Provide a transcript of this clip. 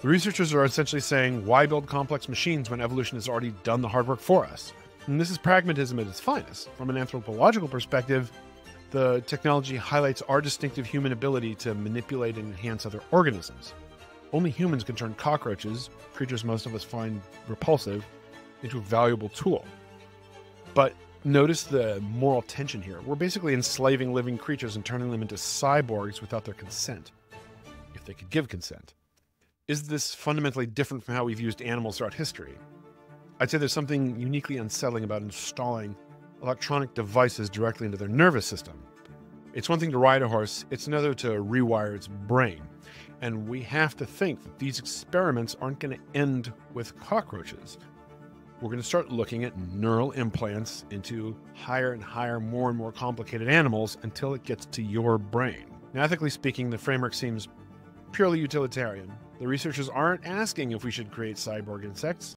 The researchers are essentially saying, why build complex machines when evolution has already done the hard work for us? And this is pragmatism at its finest. From an anthropological perspective, the technology highlights our distinctive human ability to manipulate and enhance other organisms. Only humans can turn cockroaches, creatures most of us find repulsive, into a valuable tool. But notice the moral tension here. We're basically enslaving living creatures and turning them into cyborgs without their consent, if they could give consent. Is this fundamentally different from how we've used animals throughout history? I'd say there's something uniquely unsettling about installing electronic devices directly into their nervous system. It's one thing to ride a horse, it's another to rewire its brain. And we have to think that these experiments aren't going to end with cockroaches. We're going to start looking at neural implants into higher and higher, more and more complicated animals until it gets to your brain. Now, ethically speaking, the framework seems purely utilitarian. The researchers aren't asking if we should create cyborg insects.